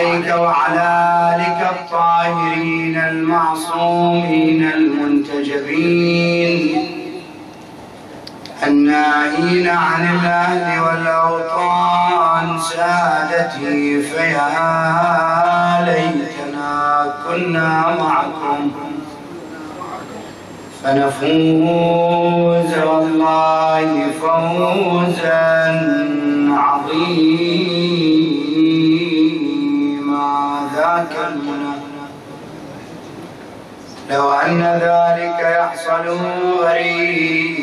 عليك وعلى آلك الطاهرين المعصومين المنتجبين الناهين عن الأهل والأوطان سادتي فيا ليتنا كنا معكم فنفوز والله فوزا عظيما ذاك المنى لو أن ذلك يحصل غريب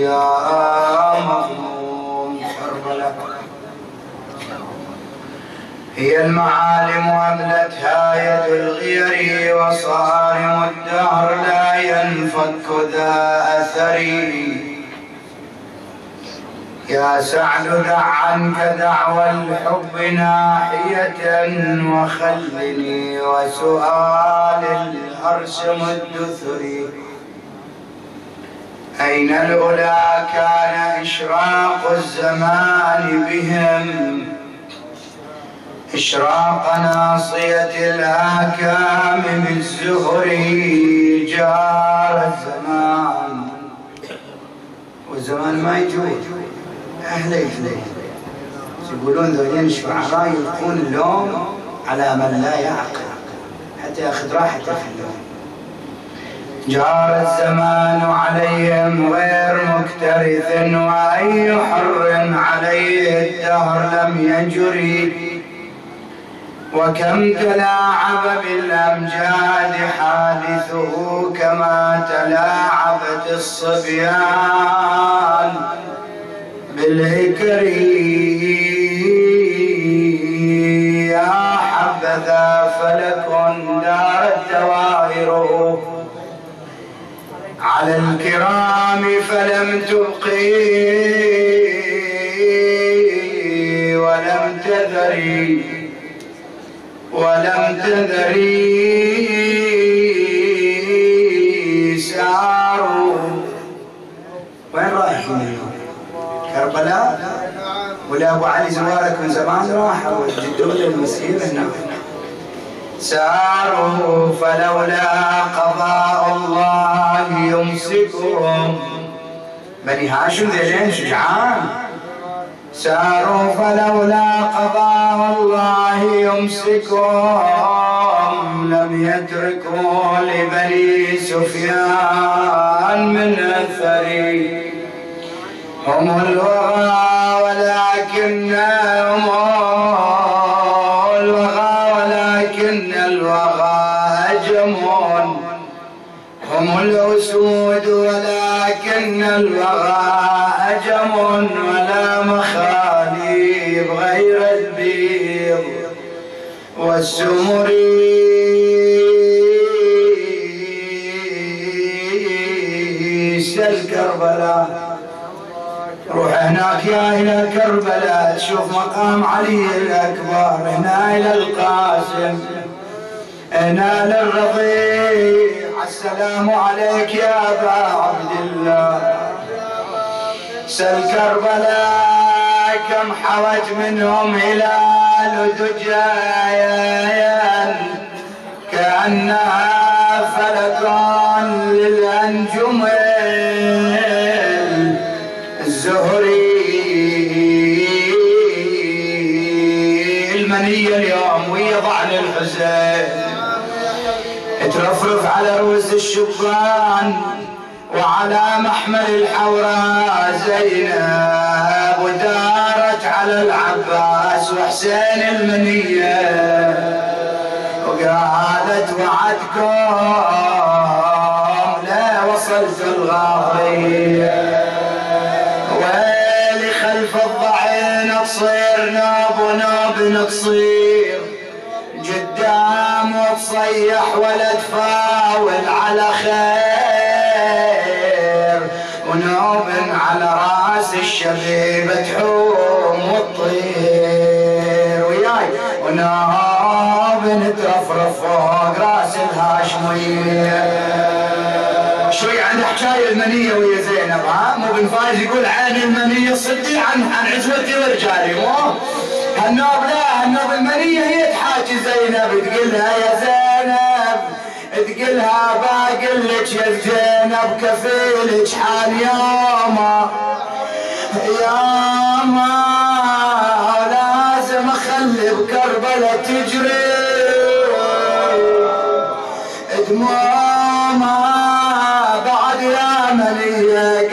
يا مظلوم كربلاء هي المعالم أملتها يد الغير وصارم الدهر لا ينفك ذا أثري. يا سعد دع عنك دعوى الحب ناحية وخلني وسؤال الأرسم الدثري أين الأولى؟ كان إشراق الزمان بهم. إشراق ناصية الآكام بالزهر جار الزمان. والزمان ما يجوز. أهل اثنين يقولون ذولين الشعراء يلقون اللوم على من لا يعقل. حتى ياخذ راحته في اللوم. جار الزمان عليهم غير مكترث وأي حر عليه الدهر لم يجري وكم تلاعب بالأمجاد حادثه كما تلاعبت الصبيان. بالهكر يا حبذا فلك دارت دوائره على الكرام فلم تبقي ولم تذري ولم تذري ساروا وين رايحين؟ كربلاء ولا أبو علي زوارك من زمان راحوا جدوا للمسير هناك ساروا فلولا قضاء الله يمسكهم. بني هاشم ذيلين شجعان. ساروا فلولا قضاء الله يمسكهم. لم يتركوا لبني سفيان من اثري هم الوغى ولكنهم الوغى ولكن الوغى هجمون هم الأسود ولكن الوغى هجم ولا مخاليب غير البيض. والسمر هناك يا إلى كربلاء شوف مقام علي الأكبر هنا إلى القاسم هنا للرضيع السلام عليك يا أبا عبد الله. سل كربلاء كم حوت منهم هلال دجايا كأنها فلكان للأنجم للحسين ترفرف على رؤوس الشبان وعلى محمل الحوراء زينب ودارت على العباس وحسين المنية. وقالت وعدكم لا وصلت الغاضية ويلي خلف الضعين تصير ناب وناب تصير وتصيح ولا تفاول على خير. ونوب على رأس الشبيبة تحوم وتطير وياي. ونوب ترفرف فوق رأس الهاشمية شوي عن حكاية المنية ويا زينب ها؟ مو بن فايز يقول عن المنية صدي عن عن عزوتي ورجالي مو؟ هالنوب لا هالنوب المنية هي تحاكي. زينب تقول لها يا زينب تقلها باقل لك يا زينب كفيلك حال يوما يوما لازم أخلي بكربلة تجري. دموما بعد يا منية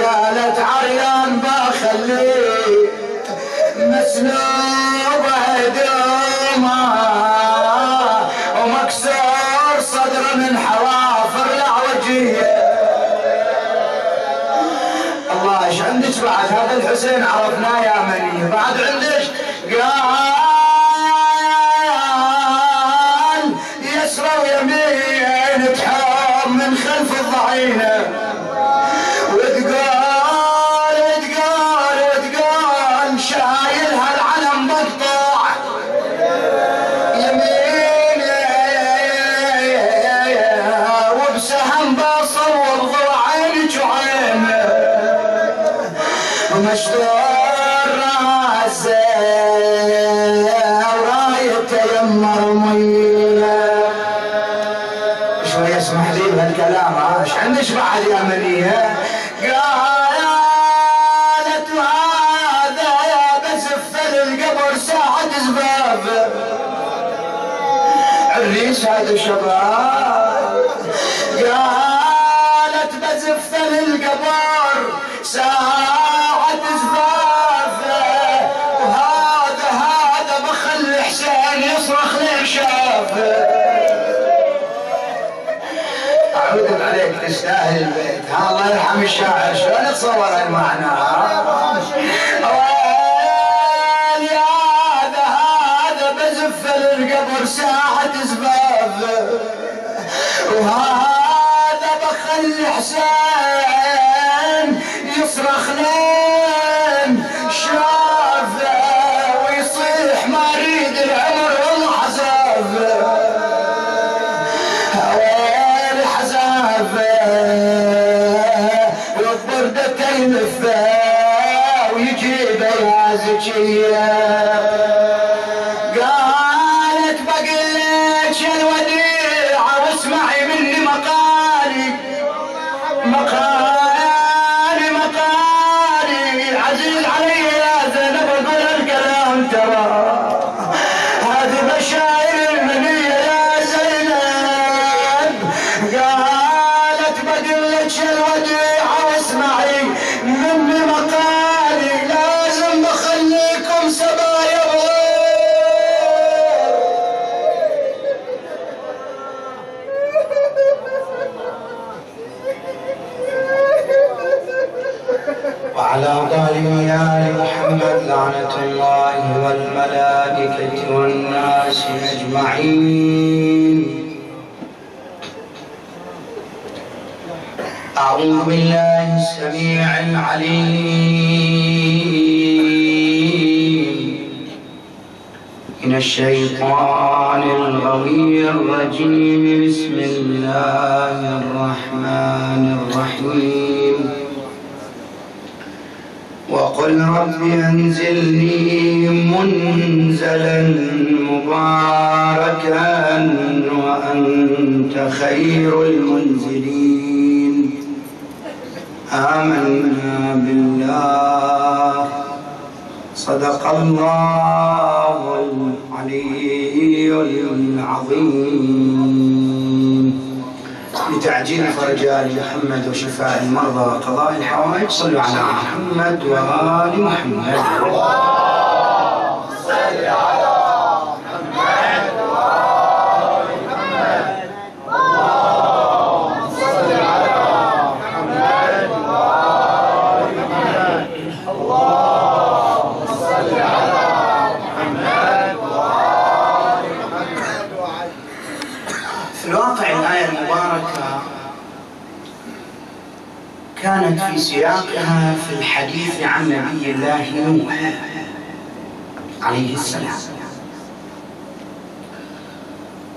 هذا الحسين عرفناه يا منية بعد عندك؟ قال هذا الشباب قالت بزف القبر ساعة زفافة. وهذا هذا بخلي حسين يصرخ ليه شافه اعوذ عليك تستاهل البيت. ها الله يرحم الشاعر. شلون تصور المعنى حسين يصرخ لين شافه ويصيح ما اريد العمر والحزافه. هوال حزافه وبردة يلفه ويجيب يا زكية أعوذ بالله السميع العليم. من الشيطان الغوي الرجيم. بسم الله الرحمن الرحيم. وقل رب أنزلني منزلا مباركا وأنت خير المنزلين. آمنا بالله. صدق الله العلي العظيم. لتعجيل فرج آل محمد وشفاء المرضى وقضاء الحوائج صلوا على محمد وآل محمد. في الواقع الآية المباركة كانت في سياقها في الحديث عن نبي الله نوح عليه السلام.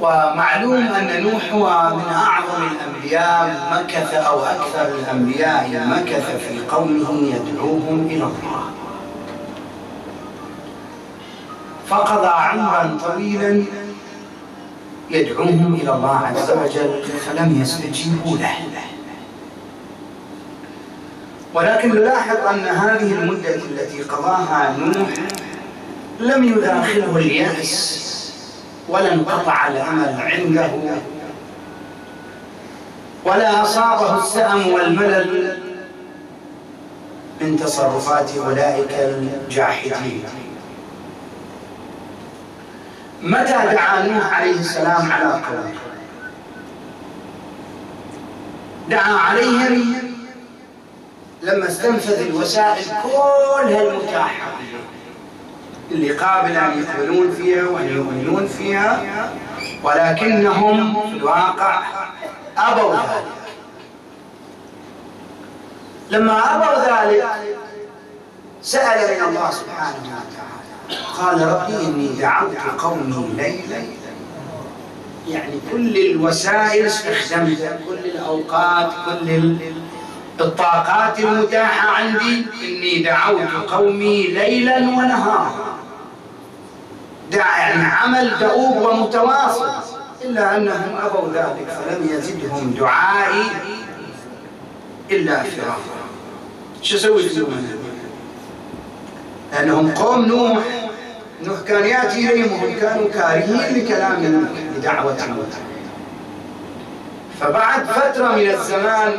ومعلوم أن نوح هو من أعظم الأنبياء مكث أو أكثر الأنبياء مكث في قومه يدعوهم إلى الله. فقضى عمرا طويلا يدعوهم إلى الله عز وجل فلم يستجيبوا له. ولكن نلاحظ أن هذه المدة التي قضاها نوح لم يداخله اليأس ولا انقطع الأمل عنده. ولا أصابه السأم والملل من تصرفات أولئك الجاحدين. متى دعا نوح عليه السلام على قومه؟ دعا عليهم لما استنفذ الوسائل كلها المتاحة. اللي قابل أن يقبلون فيها وأن يؤمنون فيها ولكنهم في الواقع أبوا ذلك. لما أبوا ذلك سأل من الله سبحانه وتعالى قال ربي إني دعوت قومي ليلا. يعني كل الوسائل استخدمتها كل الأوقات كل الطاقات المتاحة عندي. إني دعوت قومي ليلا ونهارا. دع يعني عمل دؤوب ومتواصل. إلا أنهم أبوا ذلك فلم يزدهم دعائي إلا فرارا. شو سوي فيهم لأنهم قوم نوح. نوح كان يأتي إليهم وهم كانوا كارهين لكلام نوح لدعوة نوح. فبعد فترة من الزمان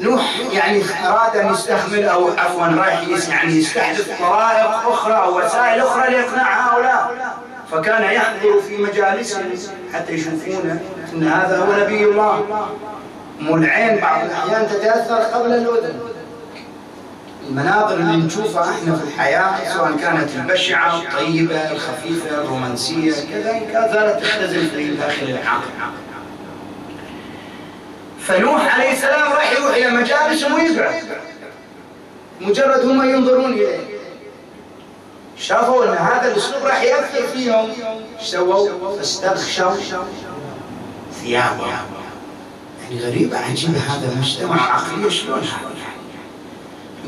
نوح يعني أراد أن يستخدم أو عفوا رايح يعني يستحدث طرائق أخرى أو وسائل أخرى لإقناع هؤلاء. فكان يحضر في مجالسهم حتى يشوفونه أن هذا هو نبي الله. العين بعض الأحيان تتأثر قبل الأذن. المناظر اللي نشوفها إحنا في الحياة سواء كانت البشعة الطيبة الخفيفة الرومانسية كذا زالت تختزل في داخل العقل. فنوح عليه السلام راح يروح إلى مجالسهم ويقعد مجرد هم ينظرون إليه. شافوا أن هذا الأسلوب راح يأثر فيهم. سووا؟ فاستغشوا ثيابهم. يعني غريبة عجيبة هذا المجتمع. عقلية شلون هذا؟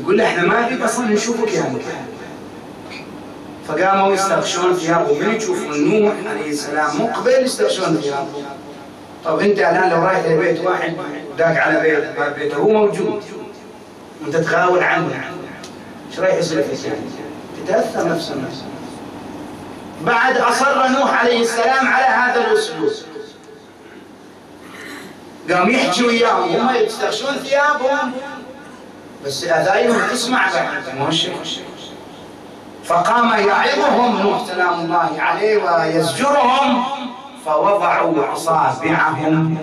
يقول له إحنا ما نريد أصلا نشوفك يا نوح فقاموا يستغشون ثيابه من يشوفون نوح عليه السلام؟ مقبل يستغشون ثيابه طب انت الان لو رايح لبيت واحد داق على بيت باب بيته هو موجود. وانت تغاول عنه إيش رايح يصير في يعني؟ تتأثر نفس الناس. بعد أصر نوح عليه السلام على هذا الأسلوب. قام يحكي وياهم هم يستغشون ثيابهم. بس اذايهم تسمع بعد. مو فقام يعظهم نوح سلام الله عليه ويزجرهم. فوضعوا أصابعهم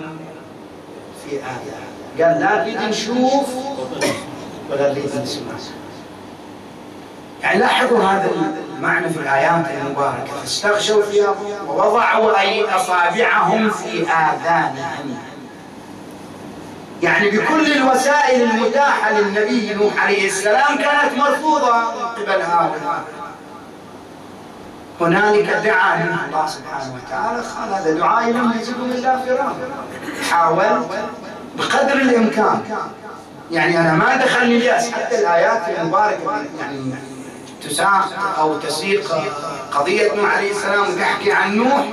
في آذان قال لا نريد نشوف ولا نريد نسمع يعني لاحظوا هذا المعنى في الآيات المباركة. فاستغشوا ثيابهم ووضعوا أي أصابعهم في آذانهم. يعني بكل الوسائل المتاحة للنبي نوح عليه السلام كانت مرفوضة من قبل هؤلاء هنالك دعا منه الله سبحانه وتعالى. قال هذا دعائي لم يزدهم إلا فرارا حاولت بقدر الإمكان. يعني أنا ما دخلني الياس. حتى الآيات المباركه يعني تساق أو تسيق قضية نوح عليه السلام وتحكي عن نوح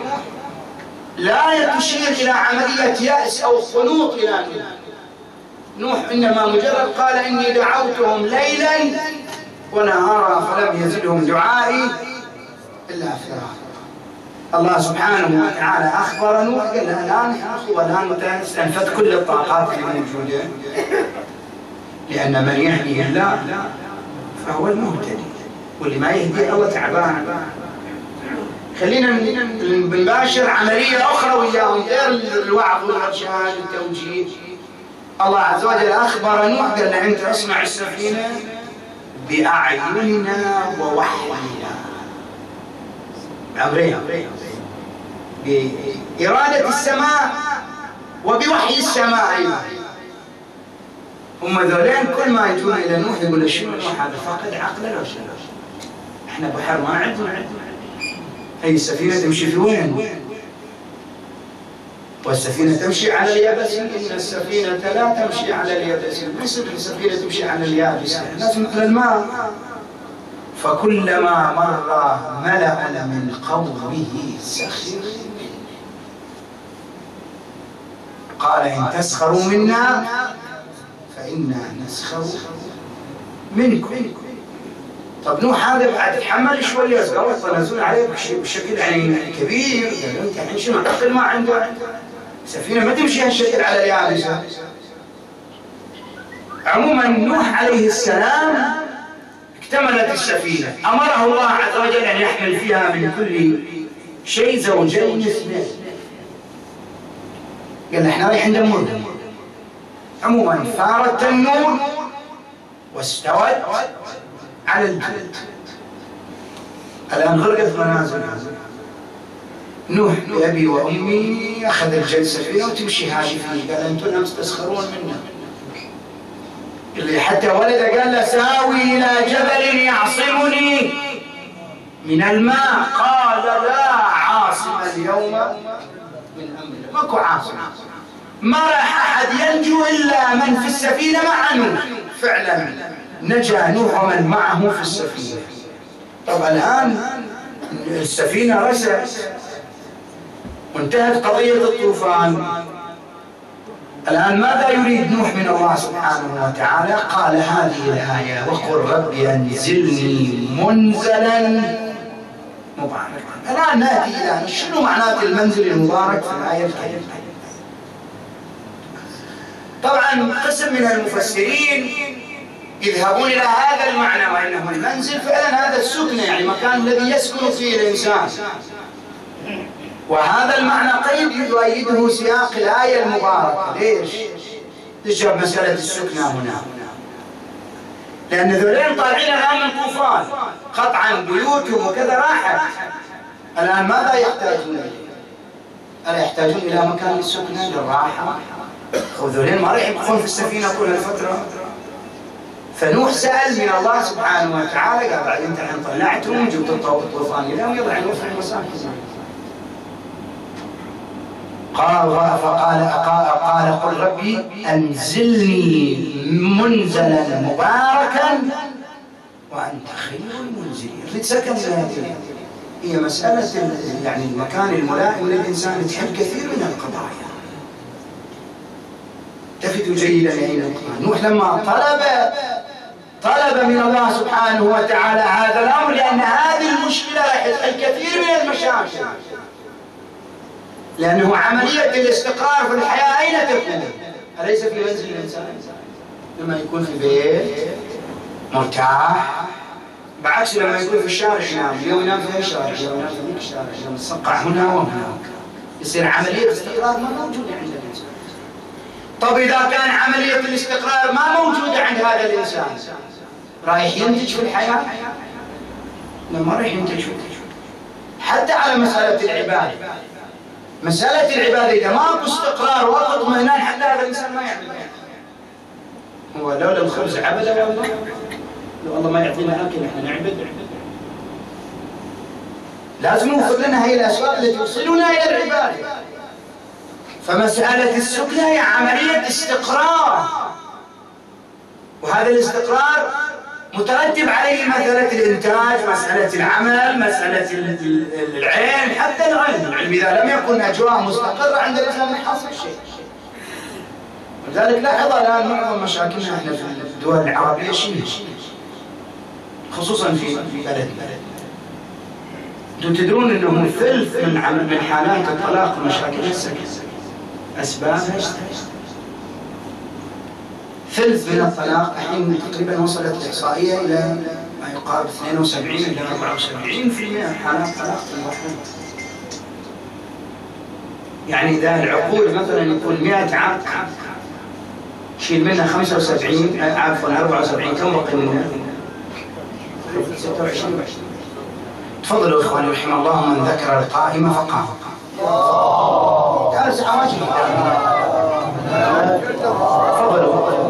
لا تشير إلى عملية يأس أو خنوط إلى نوح إنما مجرد قال إني دعوتهم ليلا ونهارا فلم يزدهم دعائي. فرارا الله سبحانه وتعالى أخبر نوح قال الآن والآن استنفذ كل الطاقات الموجودة لأن من يهدي الله فهو المهتدي واللي ما يهدي الله تعبان. خلينا بنباشر عملية أخرى وياهم غير الوعظ والإرشاد والتوجيه. الله عز وجل أخبر نوح قال له أنت اصنع السفينة بأعيننا ووحينا. أمرين بإرادة السماء وبوحي السماء هم ذولين كل ما يجون إلى نوح يقول شنو هذا؟ فقد عقله شنو إحنا بحر ما عندنا هي السفينة تمشي في وين؟ والسفينة تمشي على اليابس. إن السفينة لا تمشي على اليابس. مثل السفينة تمشي على اليابس. لازم على الماء. فكلما مر ملأ من قومه سخر قال إن تسخروا منا فإنا نسخر منكم. طب نوح هذا بعد تحمل شوية قال تنزل عليه بشكل يعني كبير. الحين شنو؟ عقل ما عنده. سفينة ما تمشي هالشكل على اليابسة. عموما نوح عليه السلام اكتملت السفينة. أمره الله عز وجل أن يحمل فيها من كل شيء زوجين اثنين. قال إحنا رايحين ندمر عموما ثار التنور واستوت على الجلد. الآن غرقت منازل. نوح بأبي وأمي أخذ الجلد سفينة وتمشي هذه فيه. قال أنتم أمس تسخرون منا. اللي حتى ولد قال له ساوي إلى جبل يعصمني من الماء. قال لا عاصم اليوم من أمر ماكو عاصم. ما راح أحد ينجو إلا من في السفينة مع نوح فعلا نجا نوح ومن معه في السفينة. طبعا الآن السفينة رست وانتهت قضية الطوفان. الآن ماذا يريد نوح من الله سبحانه وتعالى؟ قال هذه الآية وقل رب أنزلني منزلا مباركا. الآن نأتي إلى شنو معنات المنزل المبارك في الآية الكريمة؟ طبعا قسم من المفسرين يذهبون إلى هذا المعنى وأنه المنزل. فعلا هذا السكن يعني مكان الذي يسكن فيه الإنسان. وهذا المعنى قيد يؤيده سياق الآية المباركة ليش؟ تجاب مسألة السكنى هنا لأن ذولين طالعين الآن من طوفان قطعا بيوتهم وكذا راحت الآن ماذا يحتاجون إليه؟ ألا يحتاجون إلى مكان للسكنى للراحة؟ وذولين ما راح يبقون في السفينة طول الفترة فنوح سأل من الله سبحانه وتعالى قال بعد انت طلعتهم جبت الطوفان اليوم يضع نوح في المساكن قال فقال قال قل ربي أنزلني منزلا مباركا وأنت خير المنزلين. تسكن هي مسألة يعني المكان الملائم للإنسان تحب كثير من القضايا. التفتوا جيدا يا نوح لما طلب طلب من الله سبحانه وتعالى هذا الأمر لأن هذه المشكلة راح تحل كثير من المشاكل. لأنه عملية الاستقرار في الحياة أين تكون؟ أليس في منزل الإنسان؟ لما يكون في بيت مرتاح بعكس لما يكون في الشارع ينام اليوم ينام في الشارع اليوم ينام في الشارع اليوم يتصقع هنا وهناك يصير عملية استقرار ما موجودة عند الإنسان طب إذا كان عملية الاستقرار ما موجودة عند هذا الإنسان رايح ينتج في الحياة؟ لما رايح ينتج في حتى على مسألة العبادة مسألة العبادة إذا ماكو استقرار واطمئنان حتى هذا الإنسان ما يعبد هو لولا الخبز عبد والله. لو الله ما يعطينا أكل إحنا نعبد. لازم نوفر لنا هي الأسباب التي توصلنا إلى العبادة. فمسألة السكنة هي عملية استقرار. وهذا الاستقرار مترتب عليه مسألة الإنتاج مسألة العمل مسألة العين حتى العلم. العلم إذا لم يكن أجواء مستقرة عند الإنسان يحصل شيء. ولذلك لاحظ الآن معظم مشاكلنا إحنا في الدول العربية شيء خصوصا في بلدنا أنتم تدرون إنه ثلث من من حالات الطلاق ومشاكل السكن. اسبابها ثلث من الطلاق الحين تقريبا وصلت الإحصائية إلى ما يقارب 72 إلى 74% حالات طلاق يعني إذا العقود مثلا يكون 100 عقد شيل منها 75 عفوا 74 كم بقي منها؟ 26 تفضلوا إخواني رحم الله من ذكر القائمه فقام. تعال سحواجي تفضلوا.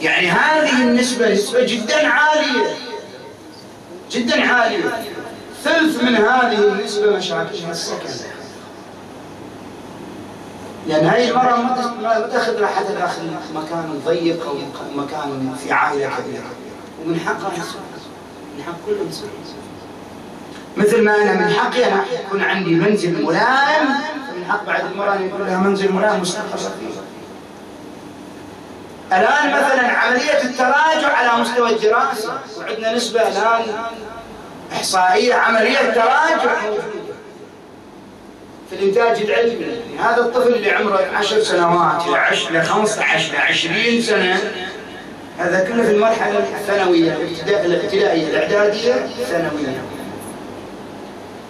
يعني هذه النسبة نسبة جدا عالية. جدا عالية. ثلث من هذه النسبة مشاكلها السكن لأن هذه المرأة ما تأخذ راحتها داخل مكان ضيق أو مكان في عائلة كبيرة. ومن حقها من حق كل إنسان مثل ما أنا من حقي أنا يكون عندي منزل ملائم من حق بعد المرأة أن يكون لها منزل ملائم مستقر. فيه الآن مثلا عملية التراجع على مستوى الدراسة. وعندنا نسبة الآن إحصائية عملية تراجع في الإنتاج العلمي. هذا الطفل اللي عمره 10 سنوات إلى 10 إلى 15 إلى 20 سنة هذا كله في المرحلة الثانوية الابتدائية الإعدادية الثانوية.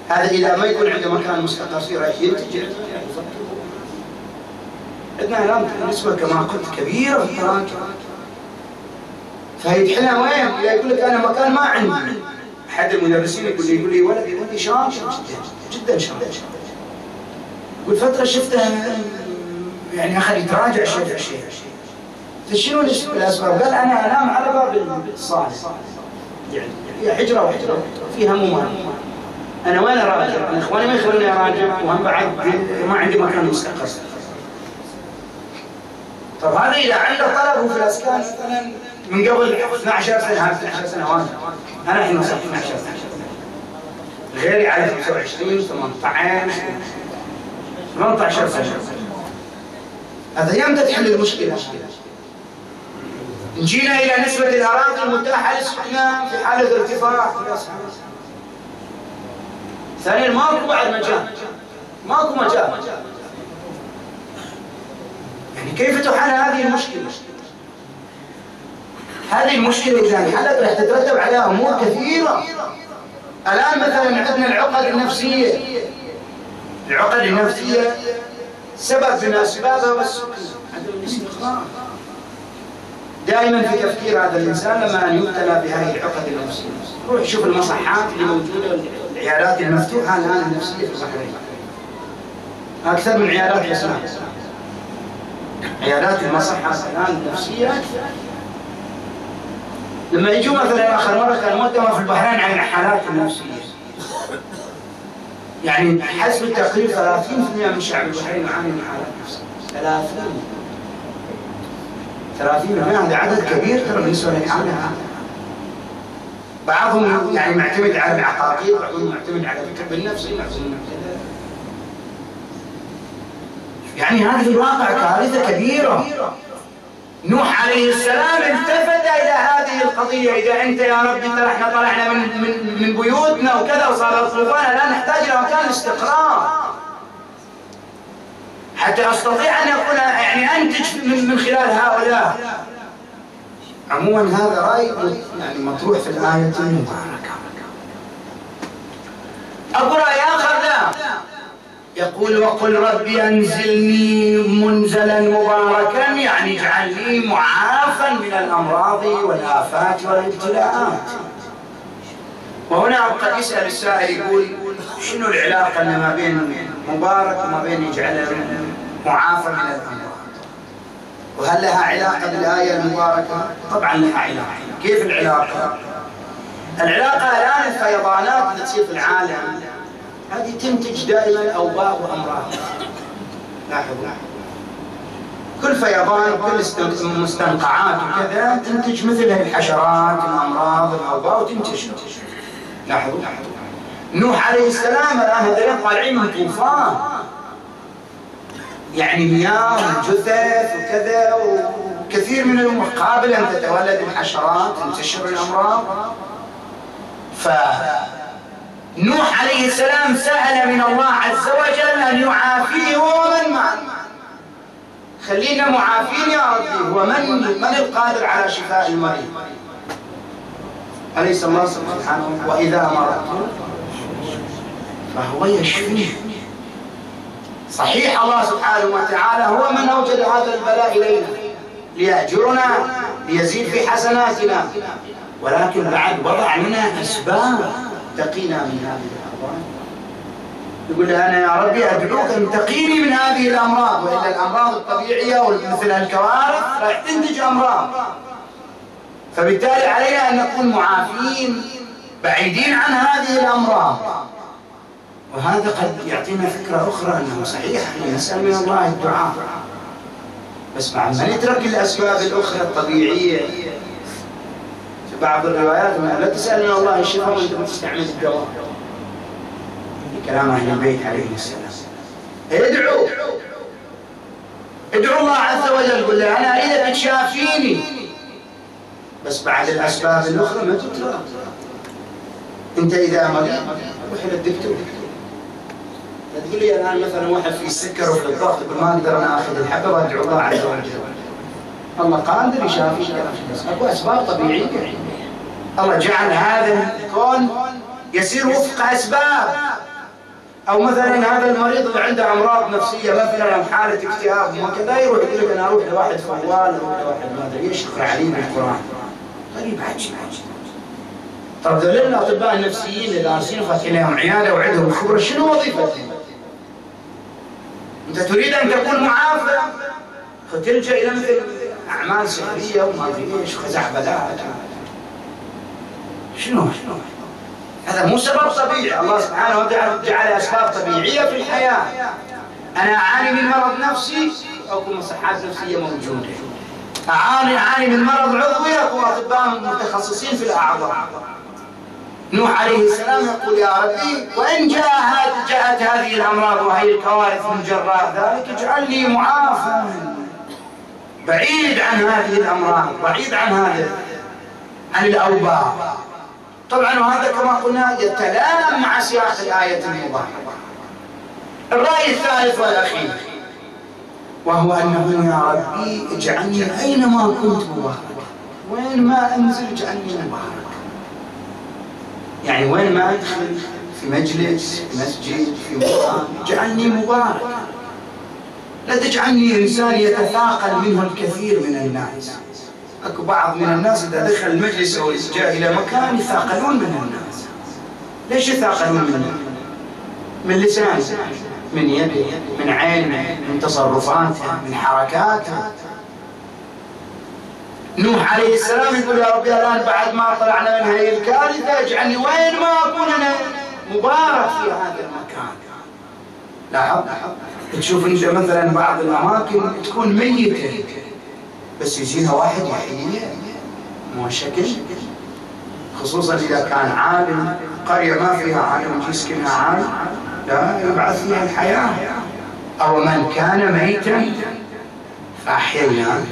هذا إذا ما يكون عنده مكان مستقر فيه رايح ينتج عندنا الآن نسبة كما قلت كبيرة في التراجع فيدحلها وين؟ يقول لك أنا مكان ما عندي. أحد المدرسين يقول لي يقول لي ولدي ولدي شاطر جدا جدا شاطر. يقول فترة شفته يعني أخذ يتراجع شيء شيء. شنو الأسباب؟ قال أنا أنام على باب الصالة يعني هي حجرة وحجرة فيها ممر أنا وين أراجع؟ أنا إخواني ما يخلوني أراجع وهم بعد ما عندي مكان مستقر طب هذا إذا عنده طلب في الأسكان مثلا من قبل 12 سنة 12 سنوات أنا الحين وصلت 12 سنة غيري على 25 18 18 سنة هذا يمتى تحل المشكلة؟ جينا إلى نسبة الأراضي المتاحة للسكنى في حالة ارتفاع. ثانيا ماكو بعد مجال ماكو مجال يعني كيف تحل هذه المشكلة؟ هذه المشكلة إذا انحلت راح تترتب عليها أمور كثيرة؟ الآن مثلا عندنا العقد النفسية. العقد النفسية سبب من أسبابها والسكن عدم الاستقرار دائما في تفكير هذا الإنسان لما أن يبتلى بهذه العقد النفسية. روح يشوف المصحات اللي موجودة العيادات المفتوحة الآن النفسية في البحرين. أكثر من عيادات الإسلام. عيادات المصحة الآن النفسية. أكثر لما يجوا مثلا آخر مرة كان مؤتمر في البحرين عن الحالات النفسية. يعني حسب التقرير 30% من شعب البحرين يعاني من حالات نفسية. 30 30% هذا عدد كبير ترى بالنسبة للحاله بعضهم يعني معتمد على العقاقير بعضهم معتمد على الطب النفسي يعني هذه الواقع كارثة كبيرة. نوح عليه السلام التفت إلى هذه القضية. إذا أنت يا ربي ترى إحنا طلعنا من من من بيوتنا وكذا وصار الطوفان لا نحتاج إلى مكان الاستقرار. حتى أستطيع أن اكون يعني أنتج من خلال هؤلاء. عموما هذا رأي يعني مطروح في الآية المباركة. ابو رأي آخر لا. يقول وقل رب أنزلني منزلا مباركا يعني اجعلني معافا من الأمراض والآفات والابتلاءات. وهنا قد يسأل السائل يقول شنو العلاقة ما بين مبارك وما بين يجعله معافى من الأمراض وهل لها علاقة بالآية المباركة؟ طبعا لها علاقة. كيف العلاقة؟ العلاقة الآن الفيضانات اللي تصير في العالم هذه تنتج دائما أوباء وأمراض. لاحظوا. كل فيضان كل مستنقعات وكذا تنتج مثل الحشرات الأمراض الأوباء وتنتشر لاحظوا. نوح عليه السلام الآن هذول طالعين من طوفان. يعني مياه وجثث وكذا وكثير من الأمور قابله أن تتولد الحشرات تنتشر الأمراض. ف نوح عليه السلام سأل من الله عز وجل أن يعافيه ومن معه. خلينا معافين يا ربي. ومن من القادر على شفاء المريض؟ أليس الله سبحانه وإذا مرضت فهو يشفيه. صحيح الله سبحانه وتعالى هو من أوجد هذا البلاء إلينا ليأجرنا ليزيد في حسناتنا. ولكن بعد وضع لنا أسباب تقينا من هذه الأمراض. يقول أنا يا ربي أدعوك أن تقيني من هذه الأمراض وإلا الأمراض الطبيعية مثل الكوارث راح تنتج أمراض. فبالتالي علينا أن نكون معافين بعيدين عن هذه الأمراض. وهذا قد يعطينا فكرة أخرى أنه صحيح نسال من الله الدعاء. بس مع من يترك الأسباب الأخرى الطبيعية. في بعض الروايات لا تسال من الله الشفاء وانت بتستعمل الدواء. كلام أهل البيت عليه السلام. ادعو. ادعو الله عز وجل قل له أنا اريدك تشافيني بس بعد الأسباب الأخرى ما تترك. أنت إذا مريض روح للدكتور تقول لي الآن مثلا واحد في السكر وفي الضغط يقول ما أقدر أنا آخذ الحبة وادعو الله عز وجل. الله قادر يشافيك بس اكو أسباب طبيعية. الله جعل هذا الكون يسير وفق أسباب. أو مثلا هذا المريض اللي عنده أمراض نفسية مثلا حالة اكتئاب وكذا يروح يقول لك أنا أروح لواحد فوال أروح لواحد ما أدري يقرأ عليه بالقران غريب عجيب عجيب طب ذول الاطباء النفسيين اللي دارسين وفاتحين لهم عياده وعندهم خبرة شنو وظيفتهم؟ أنت تريد أن تكون معافى فتلجأ إلى مثل أعمال سحرية وما أدري إيش خزعبلات شنو؟ شنو؟ هذا مو سبب طبيعي. الله سبحانه وتعالى جعل أسباب طبيعية في الحياة. أنا أعاني من مرض نفسي اكو مصحات نفسية موجودة. اعاني أعاني من مرض عضوي اكو أطباء متخصصين في الأعضاء. نوح عليه السلام يقول يا ربي وإن جاءت جاءت هذه الأمراض وهي الكوارث من جراء ذلك اجعل لي معافى. بعيد عن هذه الأمراض بعيد عن هذا عن الاوبار طبعا وهذا كما قلنا يتلائم مع سياق الآية المباركة. الرأي الثالث والأخير وهو أنه يا ربي اجعلني أينما كنت مباركا. وين ما أنزل اجعلني مبارك يعني وين ما أدخل في مجلس في مسجد في مقام اجعلني مباركا لا تجعلني إنسان يتثاقل منه الكثير من الناس. أكو بعض من الناس إذا دخل المجلس أو جاء إلى مكان يثاقلون من الناس. ليش يثاقلون منه؟ من لسانه من يده من عينه من تصرفاته من حركاته. نوح عليه السلام يقول يا ربي الآن بعد ما طلعنا من هذه الكارثة اجعلني وين ما أكون أنا مبارك في هذا المكان. لاحظ؟ تشوف انت مثلا بعض الأماكن تكون ميتة بس يجينا واحد يحييها مو شكل؟ خصوصا إذا كان عالم قرية ما فيها عالم يسكنها عالم لا يبعث فيها الحياة. أو من كان ميتا فأحييناه.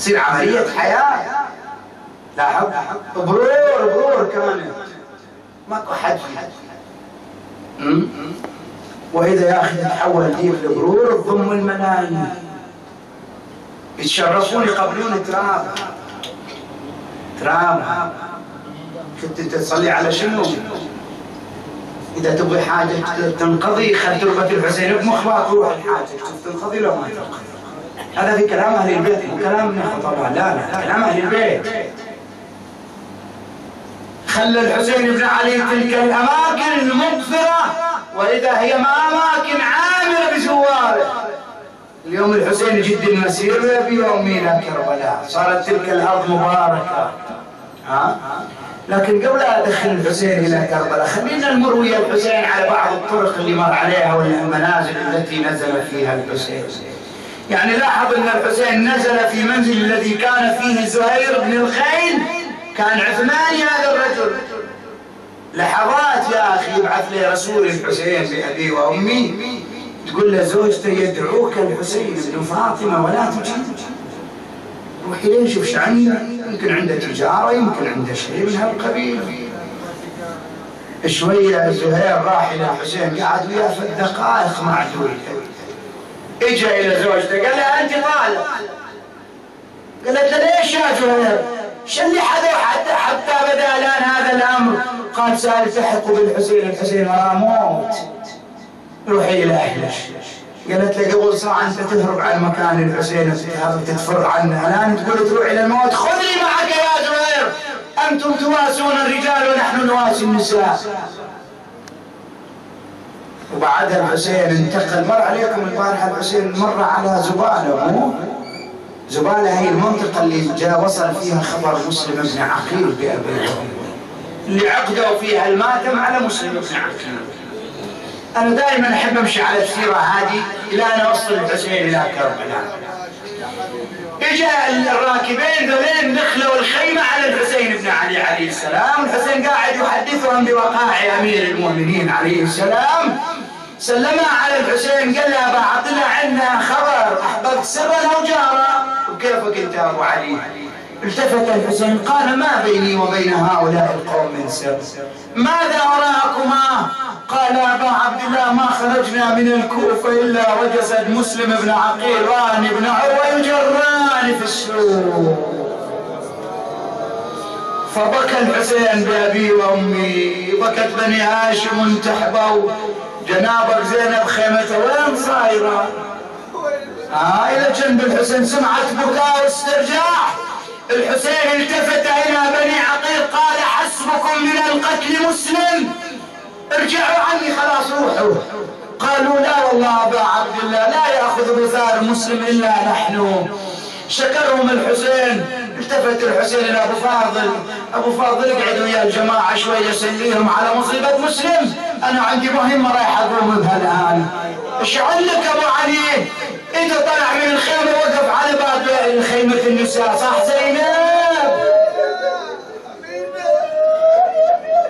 تصير عملية حياة. لاحظ برور برور كانت ماكو حد وإذا يا أخي تتحول ديك البرور تضم الملايين يتشرفون يقبلون تراب. تراب. كنت تصلي على شنو؟ إذا تبغي حاجة تنقضي خل تربة الحسين بمخباك وروح الحاجة. شوف تنقضي لو ما تنقضي. هذا في كلام أهل البيت مو كلام ابن طبعا لا لا كلام أهل البيت. خلى الحسين بن علي تلك الأماكن المقفره واذا هي ما أماكن عامره بزواره اليوم الحسين يجد المسير بيوم إلى كربلاء. صارت تلك الأرض مباركة. ها؟ لكن قبل لا أدخل الحسين إلى كربلاء خلينا نمر ويا الحسين على بعض الطرق اللي مر عليها والمنازل التي نزل فيها الحسين. يعني لاحظ أن الحسين نزل في منزل الذي كان فيه زهير بن الخيل. كان عثمان هذا الرجل. لحظات يا أخي يبعث لي رسول الحسين بأبي وأمي. تقول له زوجته يدعوك الحسين بن فاطمة ولا تجيب. روحي لين شوف إيش عنده يمكن عنده تجارة يمكن عنده شيء من هالقبيل. شوية زهير راح إلى حسين قعد وياه في الدقائق معدوده اجى إلى زوجته قال لها انت طالق قالت له ليش يا زهير؟ اللي حدث حتى حتى بدا الآن هذا الأمر؟ قال سالتحق بالحسين الحسين موت. روحي إلى اهلك قالت له قبل ساعة أنت تهرب عن مكان الحسين تتفر عنه. الآن تقول تروح إلى الموت؟ خذني معك يا زهير أنتم تواسون الرجال ونحن نواسي النساء. وبعدها الحسين انتقل. مر عليكم البارحة الحسين مر على زبالة مو زبالة هي المنطقة اللي جاء وصل فيها خبر مسلم بن عقيل بأبي اللي عقدوا فيها الماتم على مسلم بن عقيل. أنا دائما أحب أمشي على السيرة هذه إلى أن أوصل الحسين إلى كربلاء. إجا الراكبين ذولين دخلوا الخيمة على الحسين بن علي عليه السلام. الحسين قاعد يحدثهم بوقائع أمير المؤمنين عليه السلام. سلمها على الحسين قال له أبا عبد الله عندنا خبر أحببت سرا أو جارا. وكيفك أنت أبو علي؟ التفت الحسين قال ما بيني وبين هؤلاء القوم من سر. ماذا وراءكما قال أبا عبد الله ما خرجنا من الكوفة إلا وجسد مسلم بن عقيل وأن بن عروة يجران في السوق. فبكى الحسين بأبي وأمي بكت بني هاشم تحبوا جنابك زينب خيمته وين صايرة؟ آه إلى جنب الحسين سمعت بكاء واسترجاع. الحسين التفت إلى بني عقيل قال حسبكم من القتل مسلم. ارجعوا عني خلاص روحوا. قالوا لا والله أبا عبد الله لا يأخذ بثار مسلم إلا نحن. شكرهم الحسين. التفت الحسين إلى أبو فاضل. أبو فاضل اقعدوا يا الجماعة شوي اسليهم على مصيبة مسلم. أنا عندي مهمة رايح أقوم بها الآن. إيش عندك أبو علي؟ إنت طلع من الخيمة وقف على باب خيمه النساء صح زينب؟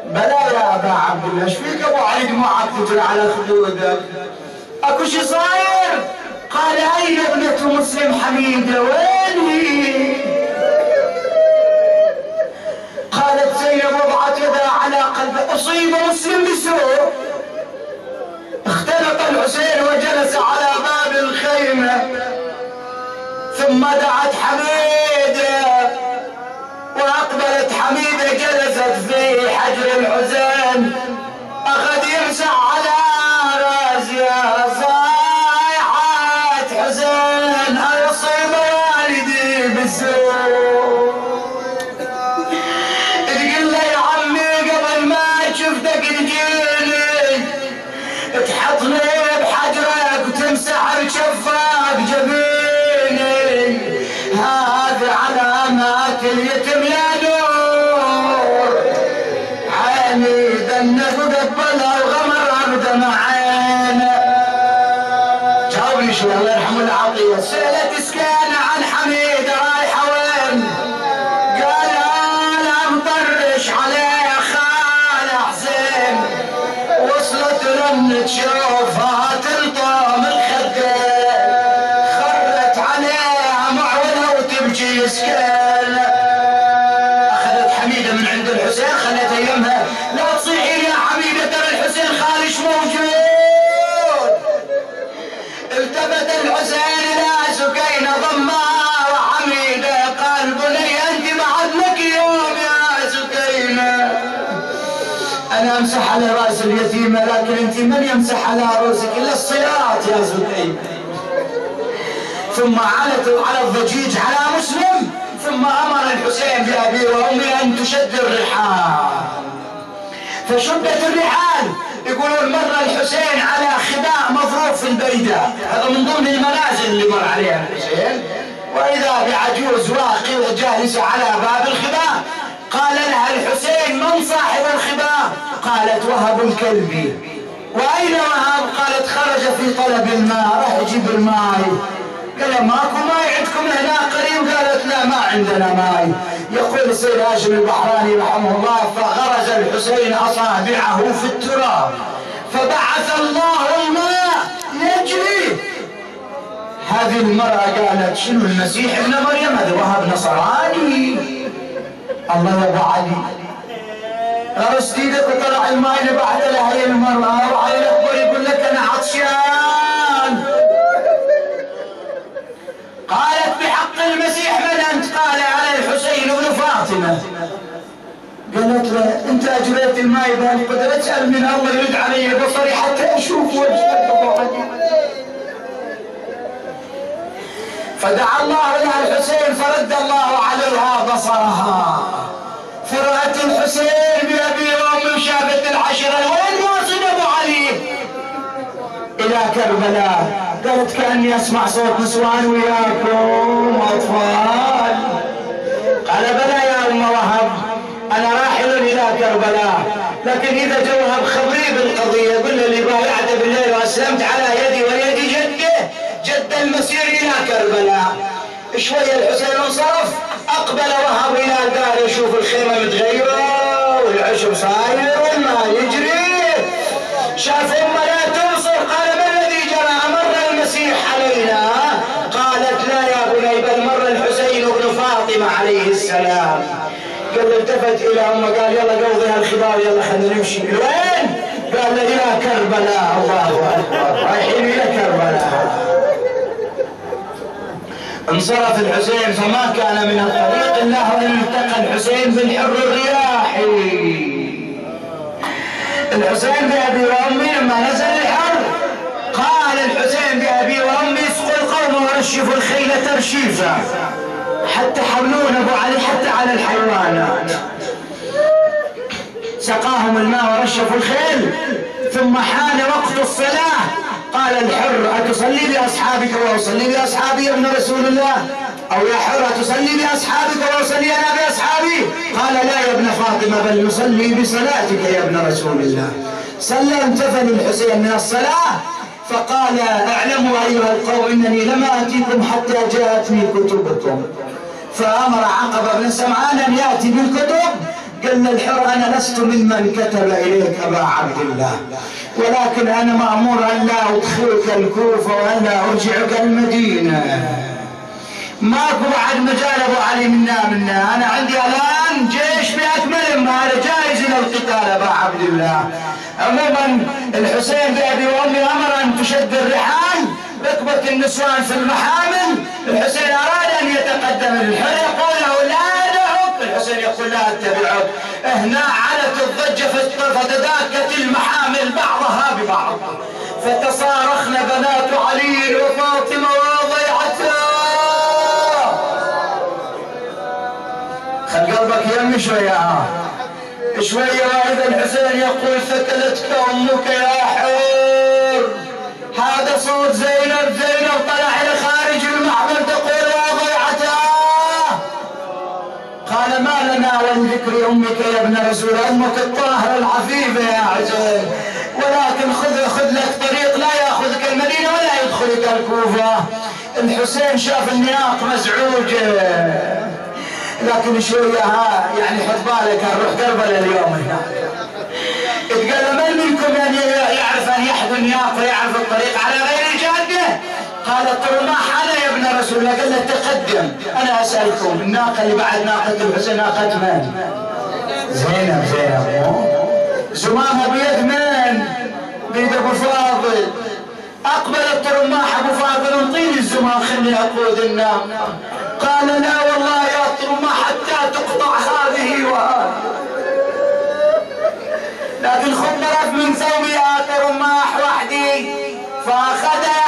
بلا يا أبا عبد الله إيش فيك أبو علي؟ دموعك تجري على خدودك. أكو شي صاير؟ ابنه مسلم حميده وين هي قالت زينب وضعت يدها على قلبه أصيب مسلم بسوء. اختلط الحسين وجلس على باب الخيمة. ثم دعت حميده وأقبلت حميده جلست في حجر الحسين. اليتيمه لكن أنت من يمسح على رأسك إلا الصياط يا سكينه ثم علت على الضجيج على مسلم ثم أمر الحسين بابي وامي أن تشد الرحال. فشدت الرحال. يقولون مر الحسين على خباء مضروب في البيدة هذا من ضمن المنازل اللي مر عليها الحسين. وإذا بعجوز واقي جالسة على باب الخباء قال لها الحسين من صاحب الخباء قالت وهب الكلبي وأين وهب؟ قالت خرج في طلب الماء راح يجيب الماء. قال ماكو ماي عندكم هنا؟ قريب. قالت لا ما عندنا ماي يقول السيد هاشم البحراني رحمه الله فغرز الحسين أصابعه في التراب. فبعث الله الماء يجري هذه المرأة قالت شنو المسيح ابن مريم؟ هذا وهب نصراني. الله يا ابو علي غرست إيدك وطلع الماء اللي بعد لها هي المرأة وعلي الاكبر يقول لك أنا عطشان. قالت بحق المسيح من أنت؟ قال على الحسين بن فاطمة. قالت له أنت أجريت الماء بهالقدر اسال من الله يرد علي بصري حتى أشوف وجهك. فدعا الله لها الحسين فرد الله عليها بصرها. فرأت الحسين بأبي وأمي شافت العشرة وين واصل أبو علي؟ إلى كربلاء. قالت كأني أسمع صوت نسوان وياكم أطفال. قال بلى يا أم وهب أنا راحل إلى كربلاء. لكن إذا جوهب خبري بالقضية قل اللي بايعته بالليل وأسلمت على يدي ويد جده جد المسير إلى كربلاء. شوية الحسين انصرف أقبل وهب إلى الدار يشوف الخيمة متغيرة والعشب صاير والماء يجري. شاف أمه لا تنصر قال ما الذي جرى؟ أمر المسيح علينا. قالت لا يا بني بل مر الحسين بن فاطمة عليه السلام. قال التفت إلى أمه قال يلا قوضي هالخبار يلا خلينا نمشي. وين؟ قال إلى كربلاء الله أكبر. رايحين إلى كربلاء. انصرف الحسين فما كان من الطريق الا ان التقى الحسين بالحر الرياحي. الحسين بأبي وأمي لما نزل الحر. قال الحسين بأبي وأمي اسقوا القوم ورشفوا الخيل ترشيفا. حتى حملون أبو علي حتى على الحيوانات. سقاهم الماء ورشفوا الخيل ثم حان وقت الصلاة. قال الحر أتصلي بأصحابك وأصلي بأصحابي يا ابن رسول الله؟ أو يا حر أتصلي بأصحابك وأصلي أنا بأصحابي؟ قال لا يا ابن فاطمة بل نصلي بصلاتك يا ابن رسول الله. صلى انتفل الحسين من الصلاة فقال اعلموا أيها القوم إنني لم آتيكم حتى جاءتني كتبكم. فأمر عقب بن سمعان أن يأتي بالكتب قال الحر أنا لست ممن كتب إليك أبا عبد الله. ولكن أنا مأمور أن لا أدخلك الكوفة وأن لا أرجعك المدينة. ماكو بعد مجال أبو علي منا منا؟ أنا عندي الآن جيش باكمله ما جاهز إلى القتال أبا عبد الله. عموما الحسين بأبي وأمي أمر أن تشد الرحال ركبت النسوان في المحامل. الحسين أراد أن يتقدم الحر الحسين يقول لا أتبعك. هنا علت الضجة فتداكت المحامل بعضها ببعض. فتصارخن بنات علي وفاطمة وضيعتها خل قلبك يمي شوية. شوية واذا الحسين يقول ثكلتك أمك يا حور. هذا صوت زينب زينب ولذكر أمك يا ابن رسول أمك الطاهره العفيفه يا حسين ولكن خذ خذ لك طريق لا يأخذك المدينة ولا يدخلك الكوفة. الحسين شاف النياق مزعوجه لكن شوية ها يعني حط بالك نروح كربلاء اليوم هنا. قال من منكم يعني يعرف أن يحذو النياق ويعرف الطريق على غير جاده قال الطرماح أنا يا ابن رسول الله قال له تقدم. أنا أسألكم الناقه اللي بعد ناقة الحسين ناقة من؟ زينب زينب. زمامها بيد من؟ بيد أبو فاضل. أقبل الطرماح أبو فاضل أنطيني الزمام خلي أقود الناقه قال لا والله يا طرماح حتى تقطع هذه وهذه. لكن خذ من ثوبي يا طرماح وحدي. فأخذ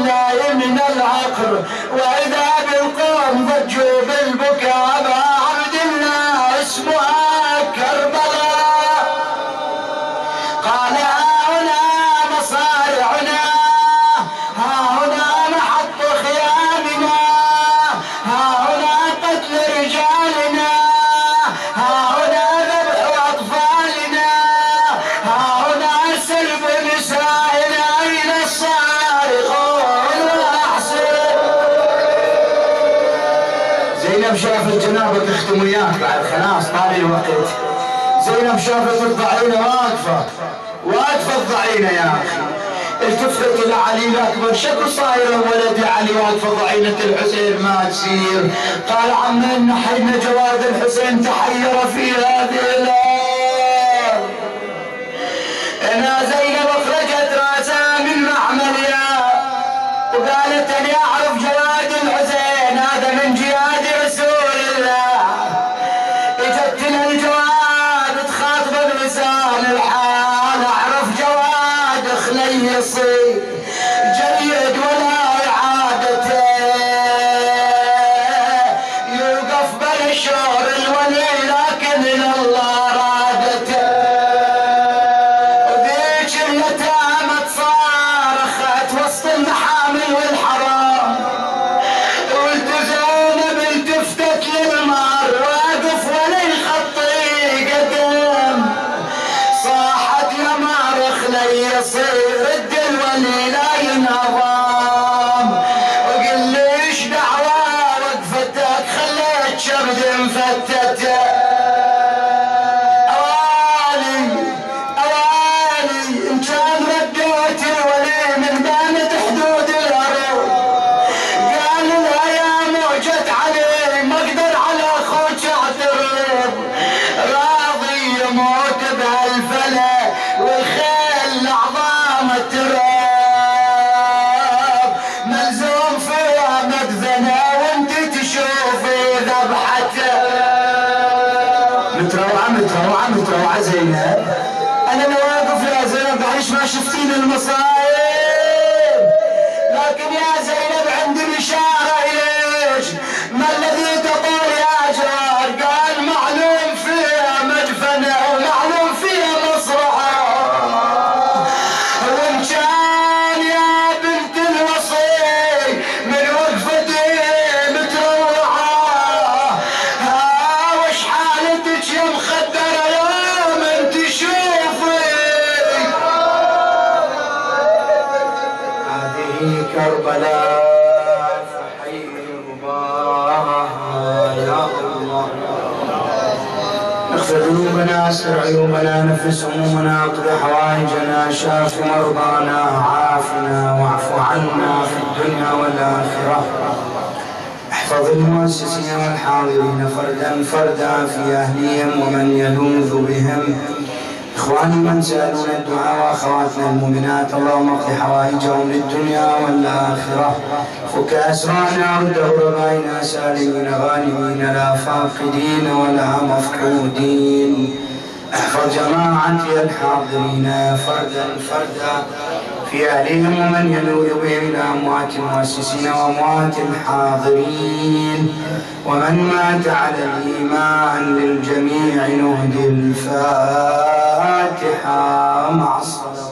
بالله من العقر وإذا شافت الضعينة واقفة. واقفة الضعينة يا أخي. التفت إلى علي؟ الأكبر شكو صاير ولدي علي؟ واقفة ضعينة الحسين ما تصير. قال عم إن حينا جواد الحسين تحير في هذه الليل. ذنوبنا استر عيوبنا نفس همومنا اقض حوائجنا شاف مرضانا. عافنا واعف عنا في الدنيا والآخرة. احفظ المؤسسين والحاضرين فردا فردا في اهليهم ومن يلوذ بهم. إخواني من سألون الدعاء وأخواتنا المؤمنات اللهم اقض حوائجهم للدنيا والآخرة. فك أسرانا رد غربائنا سالمين غانمين لا فاقدين ولا مفقودين. جماعتي الحاضرين فردا فردا. في أهلهم ومن يلوذ بهم إلى أموات المؤسسين وأموات الحاضرين ومن مات على الإيمان للجميع نهدي الفاتحة مع الصلوات